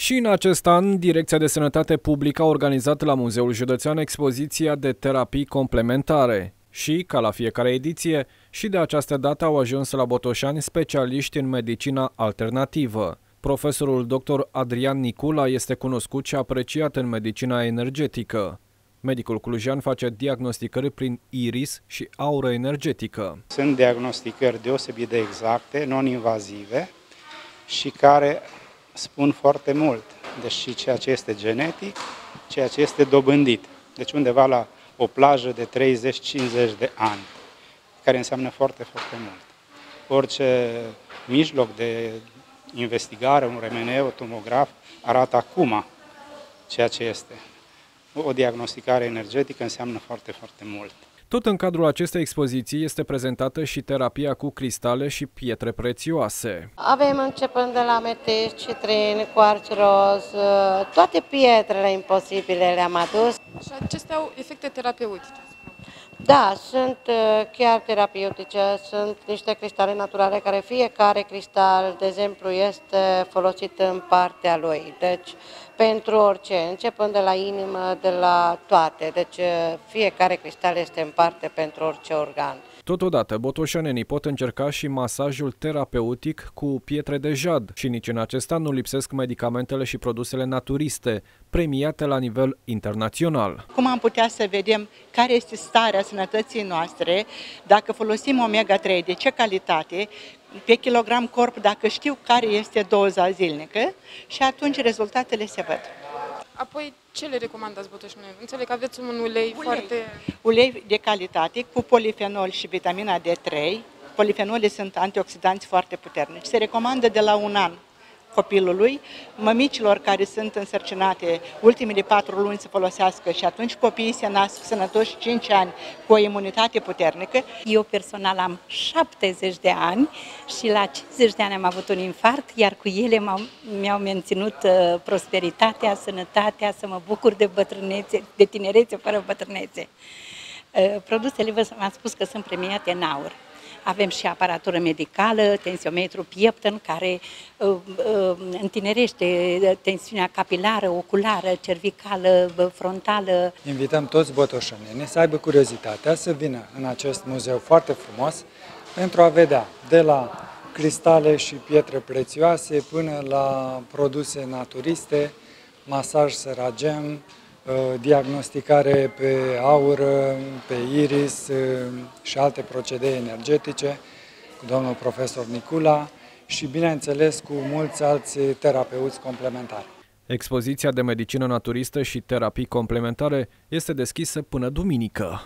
Și în acest an, Direcția de Sănătate Publică a organizat la Muzeul Județean expoziția de terapii complementare. Și, ca la fiecare ediție, și de această dată au ajuns la Botoșani specialiști în medicina alternativă. Profesorul dr. Adrian Nicula este cunoscut și apreciat în medicina energetică. Medicul clujan face diagnosticări prin iris și aură energetică. Sunt diagnosticări deosebit de exacte, non-invazive și care spun foarte mult, deși ceea ce este genetic, ceea ce este dobândit. Deci undeva la o plajă de 30-50 de ani, care înseamnă foarte, foarte mult. Orice mijloc de investigare, un RMN, o tomograf, arată acum ceea ce este. O diagnosticare energetică înseamnă foarte, foarte mult. Tot în cadrul acestei expoziții este prezentată și terapia cu cristale și pietre prețioase. Avem începând de la metești, citrin, cuarț roz, toate pietrele imposibile le-am adus. Și acestea au efecte terapeutice. Da, sunt uh, chiar terapeutice, sunt niște cristale naturale care fiecare cristal, de exemplu, este folosit în partea lui. Deci, pentru orice, începând de la inimă, de la toate. Deci, uh, fiecare cristal este în parte pentru orice organ. Totodată, botoșanenii pot încerca și masajul terapeutic cu pietre de jad și nici în acest an nu lipsesc medicamentele și produsele naturiste, premiate la nivel internațional. Cum am putea să vedem care este starea sănătății noastre dacă folosim omega-3, de ce calitate, pe kilogram corp, dacă știu care este doza zilnică și atunci rezultatele se văd. Apoi, ce le recomandați botoșenilor? Înțeleg că aveți un ulei, ulei foarte... Ulei de calitate cu polifenol și vitamina D3. Polifenolii sunt antioxidanți foarte puternici. Se recomandă de la un an copilului, mămicilor care sunt însărcinate ultimele patru luni să folosească și atunci copiii se nasc sănătoși 5 ani cu o imunitate puternică. Eu personal am 70 de ani și la 50 de ani am avut un infarct, iar cu ele mi-au menținut uh, prosperitatea, sănătatea, să mă bucur de bătrânețe, de tinerețe fără bătrânețe. Uh, produsele, v-am spus că sunt premiate în aur. Avem și aparatură medicală, tensiometru pieptăn, care uh, uh, întinerește tensiunea capilară, oculară, cervicală, frontală. Invităm toți botoșănenii să aibă curiozitatea să vină în acest muzeu foarte frumos pentru a vedea de la cristale și pietre prețioase până la produse naturiste, masaj săragem, Uh, diagnosticare pe aur, pe iris uh, și alte procedee energetice cu domnul profesor Nicula și, bineînțeles, cu mulți alți terapeuți complementari. Expoziția de medicină naturistă și terapii complementare este deschisă până duminică.